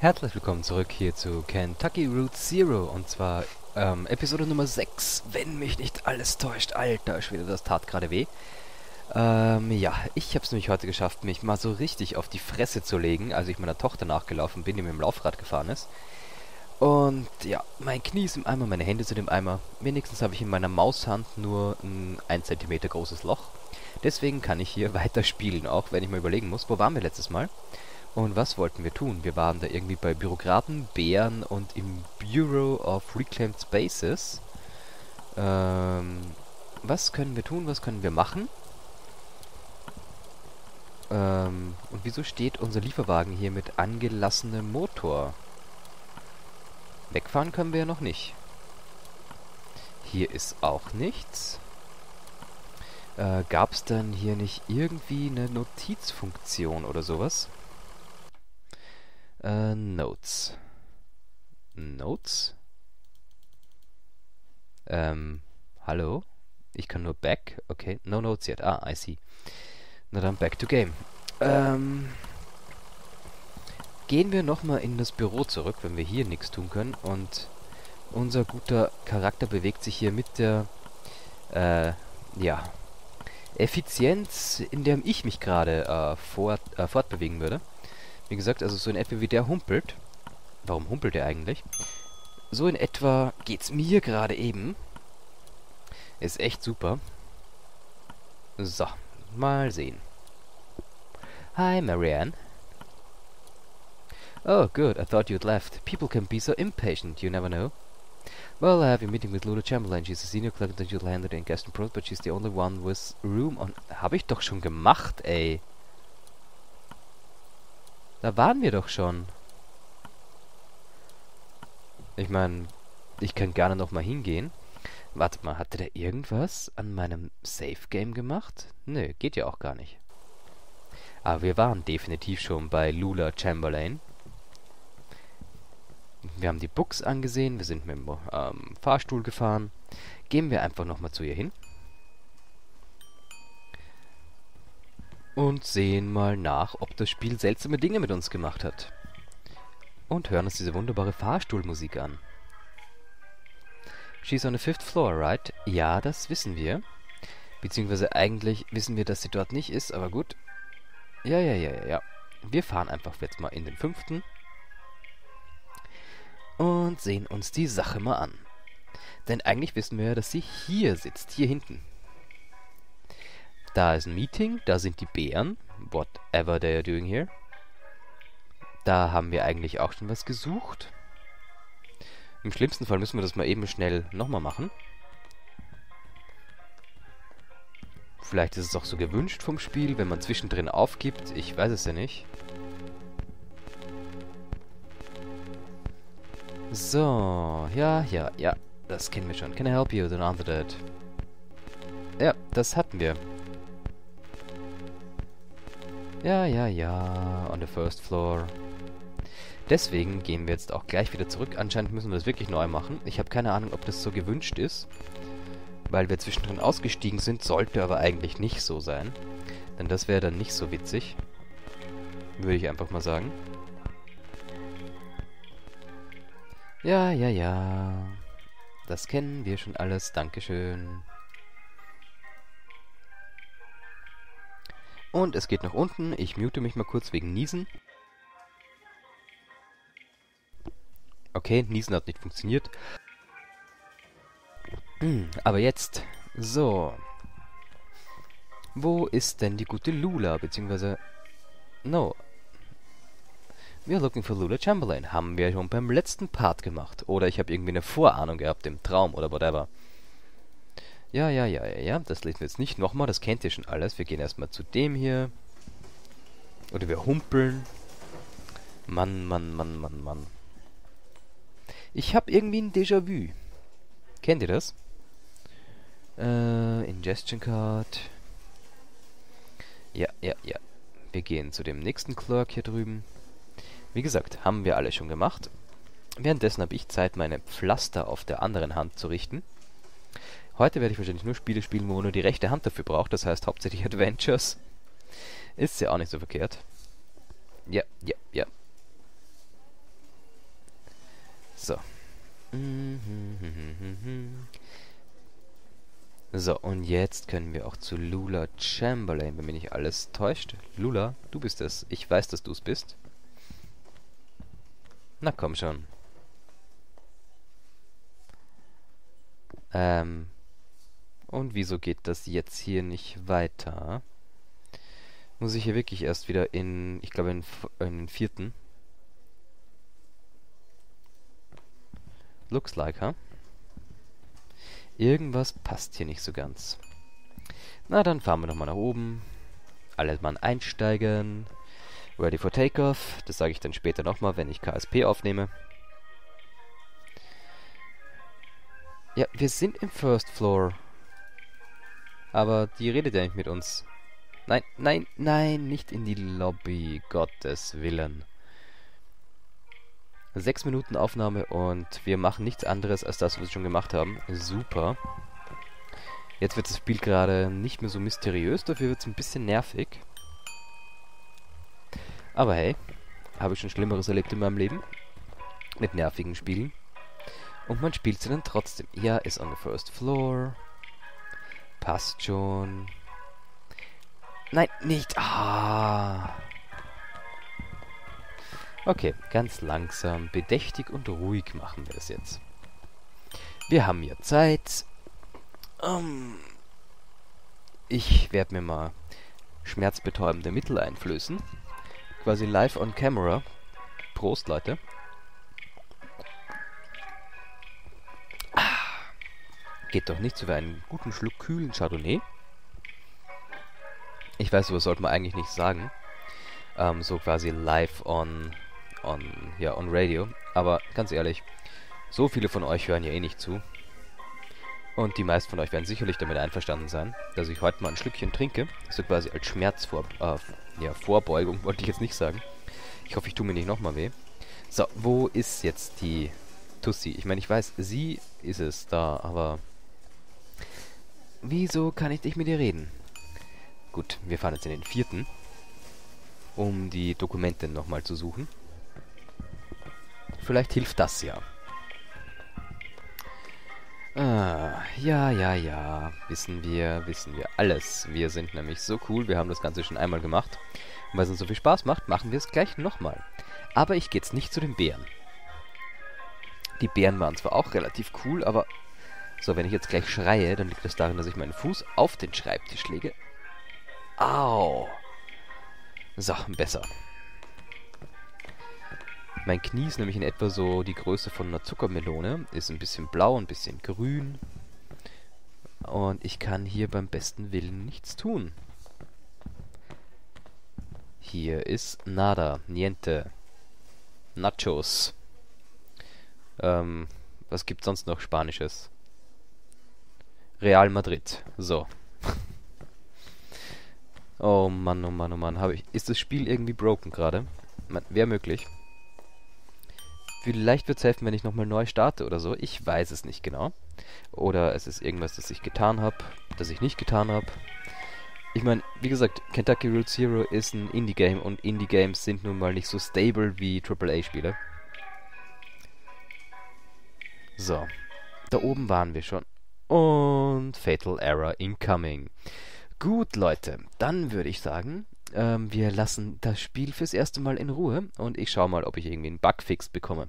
Herzlich willkommen zurück hier zu Kentucky Route Zero und zwar ähm, Episode Nummer 6, wenn mich nicht alles täuscht. Alter Schwede, das tat gerade weh. Ähm, ja, ich habe es nämlich heute geschafft, mich mal so richtig auf die Fresse zu legen, als ich meiner Tochter nachgelaufen bin, die mit dem Laufrad gefahren ist. Und ja, mein Knie ist im Eimer, meine Hände sind im Eimer. Wenigstens habe ich in meiner Maushand nur ein 1 cm großes Loch. Deswegen kann ich hier weiter spielen, auch wenn ich mal überlegen muss, wo waren wir letztes Mal? Und was wollten wir tun? Wir waren da irgendwie bei Bürokraten, Bären und im Bureau of Reclaimed Spaces. Ähm, was können wir tun? Was können wir machen? Ähm, und wieso steht unser Lieferwagen hier mit angelassenem Motor? Wegfahren können wir ja noch nicht. Hier ist auch nichts. Äh, Gab es dann hier nicht irgendwie eine Notizfunktion oder sowas? Äh, Notes. Notes? Ähm, hallo? Ich kann nur back. Okay, no notes yet. Ah, I see. Na dann back to game. Ähm, gehen wir nochmal in das Büro zurück, wenn wir hier nichts tun können. Und unser guter Charakter bewegt sich hier mit der, äh, ja, Effizienz, in der ich mich gerade äh, fort, äh, fortbewegen würde. Wie gesagt, also so in etwa wie der humpelt. Warum humpelt er eigentlich? So in etwa geht's mir gerade eben. Ist echt super. So, mal sehen. Hi, Marianne. Oh, good. I thought you'd left. People can be so impatient, you never know. Well, I have a meeting with Luna Chamberlain. She's a senior clerk at the Landed in Gaston Prot, but she's the only one with room on... Hab ich doch schon gemacht, ey. Da waren wir doch schon. Ich meine, ich kann gerne noch mal hingehen. Warte mal, hatte der irgendwas an meinem Safe-Game gemacht? Nö, geht ja auch gar nicht. Aber wir waren definitiv schon bei Lula Chamberlain. Wir haben die Books angesehen, wir sind mit dem ähm, Fahrstuhl gefahren. Gehen wir einfach nochmal zu ihr hin. Und sehen mal nach, ob das Spiel seltsame Dinge mit uns gemacht hat. Und hören uns diese wunderbare Fahrstuhlmusik an. She's on the fifth floor, right? Ja, das wissen wir. Beziehungsweise eigentlich wissen wir, dass sie dort nicht ist, aber gut. Ja, ja, ja, ja, ja. Wir fahren einfach jetzt mal in den fünften. Und sehen uns die Sache mal an. Denn eigentlich wissen wir ja, dass sie hier sitzt, hier hinten. Da ist ein Meeting, da sind die Bären. Whatever they are doing here. Da haben wir eigentlich auch schon was gesucht. Im schlimmsten Fall müssen wir das mal eben schnell nochmal machen. Vielleicht ist es auch so gewünscht vom Spiel, wenn man zwischendrin aufgibt. Ich weiß es ja nicht. So, ja, ja, ja. Das kennen wir schon. Can I help you? Then answer that. Ja, das hatten wir. Ja, ja, ja. On the first floor. Deswegen gehen wir jetzt auch gleich wieder zurück. Anscheinend müssen wir das wirklich neu machen. Ich habe keine Ahnung, ob das so gewünscht ist. Weil wir zwischendrin ausgestiegen sind, sollte aber eigentlich nicht so sein. Denn das wäre dann nicht so witzig. Würde ich einfach mal sagen. Ja, ja, ja. Das kennen wir schon alles. Dankeschön. Und es geht nach unten. Ich mute mich mal kurz wegen Niesen. Okay, Niesen hat nicht funktioniert. Aber jetzt. So. Wo ist denn die gute Lula? Beziehungsweise... No. We're looking for Lula Chamberlain. Haben wir schon beim letzten Part gemacht. Oder ich habe irgendwie eine Vorahnung gehabt im Traum oder whatever. Ja, ja, ja, ja, ja. Das lesen wir jetzt nicht nochmal. Das kennt ihr schon alles. Wir gehen erstmal zu dem hier. Oder wir humpeln. Mann, Mann, Mann, Mann, Mann. Ich habe irgendwie ein Déjà-vu. Kennt ihr das? Äh, Ingestion Card. Ja, ja, ja. Wir gehen zu dem nächsten Clerk hier drüben. Wie gesagt, haben wir alle schon gemacht. Währenddessen habe ich Zeit, meine Pflaster auf der anderen Hand zu richten. Heute werde ich wahrscheinlich nur Spiele spielen, wo man nur die rechte Hand dafür braucht, das heißt hauptsächlich Adventures. Ist ja auch nicht so verkehrt. Ja, ja, ja. So. So, und jetzt können wir auch zu Lula Chamberlain, wenn mich nicht alles täuscht. Lula, du bist es. Ich weiß, dass du es bist. Na komm schon. Ähm, und wieso geht das jetzt hier nicht weiter? Muss ich hier wirklich erst wieder in, ich glaube in, in den vierten. Looks like, huh? Irgendwas passt hier nicht so ganz. Na, dann fahren wir nochmal nach oben. Alle Mann einsteigen. Ready for Takeoff. Das sage ich dann später nochmal, wenn ich KSP aufnehme. Ja, wir sind im First Floor. Aber die redet ja nicht mit uns. Nein, nein, nein, nicht in die Lobby. Gottes Willen. Sechs Minuten Aufnahme und wir machen nichts anderes als das, was wir schon gemacht haben. Super. Jetzt wird das Spiel gerade nicht mehr so mysteriös, dafür wird es ein bisschen nervig. Aber hey, habe ich schon Schlimmeres erlebt in meinem Leben. Mit nervigen Spielen. Und man spielt sie dann trotzdem. Ja, ist on the first floor. Passt schon. Nein, nicht. Ah. Okay, ganz langsam, bedächtig und ruhig machen wir das jetzt. Wir haben hier Zeit. Um, ich werde mir mal schmerzbetäubende Mittel einflößen. Quasi live on camera. Prost, Leute. Geht doch nicht so wie einen guten Schluck kühlen Chardonnay. Ich weiß, was sollte man eigentlich nicht sagen. Ähm, so quasi live on on, ja, on Radio. Aber ganz ehrlich, so viele von euch hören ja eh nicht zu. Und die meisten von euch werden sicherlich damit einverstanden sein, dass ich heute mal ein Schlückchen trinke. So quasi als Schmerzvor äh, ja, Vorbeugung, wollte ich jetzt nicht sagen. Ich hoffe, ich tue mir nicht nochmal weh. So, wo ist jetzt die Tussi? Ich meine, ich weiß, sie ist es da, aber... Wieso kann ich nicht mit ihr reden? Gut, wir fahren jetzt in den vierten, um die Dokumente nochmal zu suchen. Vielleicht hilft das ja. Ah, ja, ja, ja. Wissen wir, wissen wir alles. Wir sind nämlich so cool. Wir haben das Ganze schon einmal gemacht. Und weil es uns so viel Spaß macht, machen wir es gleich nochmal. Aber ich gehe jetzt nicht zu den Bären. Die Bären waren zwar auch relativ cool, aber... So, wenn ich jetzt gleich schreie, dann liegt das daran, dass ich meinen Fuß auf den Schreibtisch lege. Au. So, besser. Mein Knie ist nämlich in etwa so die Größe von einer Zuckermelone. Ist ein bisschen blau, ein bisschen grün. Und ich kann hier beim besten Willen nichts tun. Hier ist nada, niente. Nachos. Ähm, was gibt sonst noch Spanisches? Real Madrid. So. oh Mann, oh Mann, oh Mann. Hab ich, ist das Spiel irgendwie broken gerade? Wäre möglich. Vielleicht wird es helfen, wenn ich nochmal neu starte oder so. Ich weiß es nicht genau. Oder es ist irgendwas, das ich getan habe, das ich nicht getan habe. Ich meine, wie gesagt, Kentucky Route Zero ist ein Indie-Game und Indie-Games sind nun mal nicht so stable wie AAA-Spiele. So, da oben waren wir schon. Und Fatal Error incoming. Gut, Leute, dann würde ich sagen, ähm, wir lassen das Spiel fürs erste Mal in Ruhe und ich schaue mal, ob ich irgendwie einen Bugfix bekomme.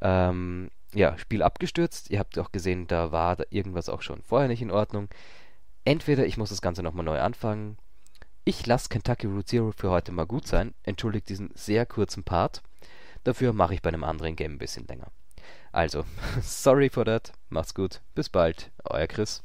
Ähm, ja, Spiel abgestürzt. Ihr habt auch gesehen, da war da irgendwas auch schon vorher nicht in Ordnung. Entweder ich muss das Ganze nochmal neu anfangen. Ich lasse Kentucky Route Zero für heute mal gut sein. Entschuldigt diesen sehr kurzen Part. Dafür mache ich bei einem anderen Game ein bisschen länger. Also, sorry for that. Macht's gut. Bis bald. Euer Chris.